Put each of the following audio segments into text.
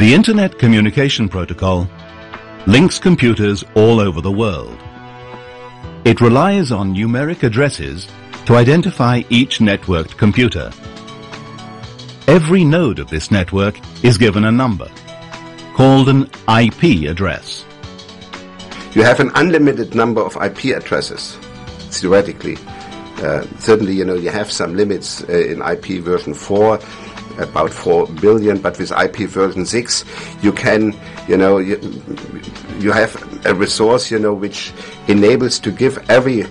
The Internet Communication Protocol links computers all over the world. It relies on numeric addresses to identify each networked computer. Every node of this network is given a number, called an IP address. You have an unlimited number of IP addresses, theoretically. Uh, certainly, you know, you have some limits uh, in IP version 4, about 4 billion, but with IP version 6, you can, you know, you, you have a resource, you know, which enables to give every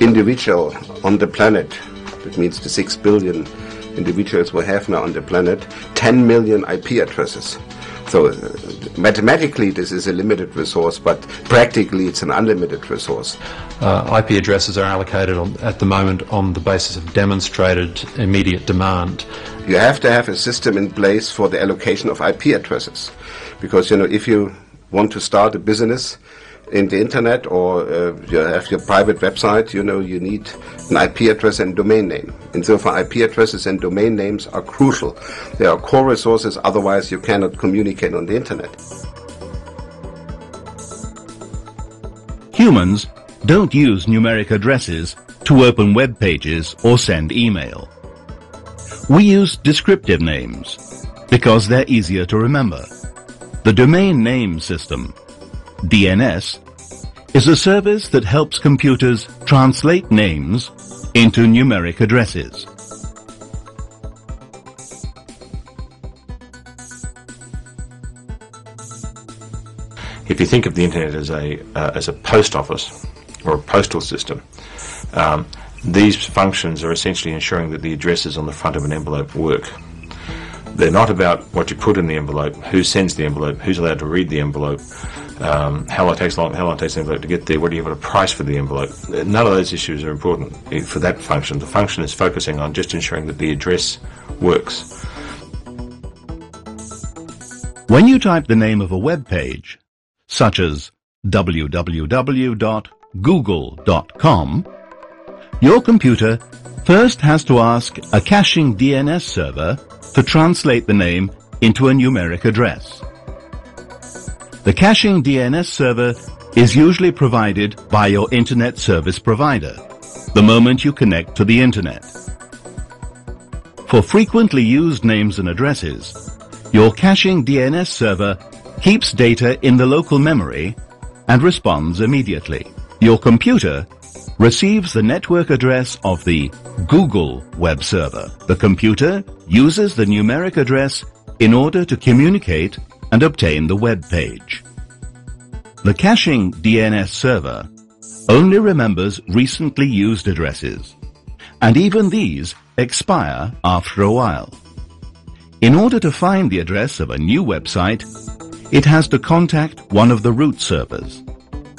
individual on the planet, that means the 6 billion individuals we have now on the planet, 10 million IP addresses. So uh, mathematically this is a limited resource, but practically it's an unlimited resource. Uh, IP addresses are allocated on, at the moment on the basis of demonstrated immediate demand. You have to have a system in place for the allocation of IP addresses, because you know if you want to start a business in the internet or uh, you have your private website, you know, you need an IP address and domain name. And so for IP addresses and domain names are crucial. They are core resources, otherwise you cannot communicate on the internet. Humans don't use numeric addresses to open web pages or send email. We use descriptive names because they're easier to remember. The Domain Name System, DNS, is a service that helps computers translate names into numeric addresses. If you think of the internet as a uh, as a post office or a postal system, um, these functions are essentially ensuring that the addresses on the front of an envelope work. They're not about what you put in the envelope, who sends the envelope, who's allowed to read the envelope, um, how long it takes long, how long it takes the envelope to get there, what do you have a price for the envelope. None of those issues are important for that function. The function is focusing on just ensuring that the address works. When you type the name of a web page, such as www.google.com, your computer first has to ask a caching DNS server to translate the name into a numeric address. The caching DNS server is usually provided by your internet service provider the moment you connect to the internet. For frequently used names and addresses, your caching DNS server keeps data in the local memory and responds immediately. Your computer receives the network address of the Google web server. The computer uses the numeric address in order to communicate and obtain the web page. The caching DNS server only remembers recently used addresses, and even these expire after a while. In order to find the address of a new website, it has to contact one of the root servers.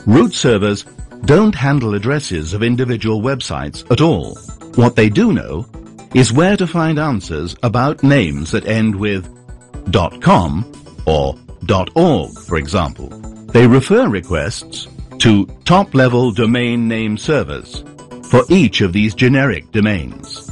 Root servers don't handle addresses of individual websites at all. What they do know is where to find answers about names that end with .com or .org, for example. They refer requests to top-level domain name servers for each of these generic domains.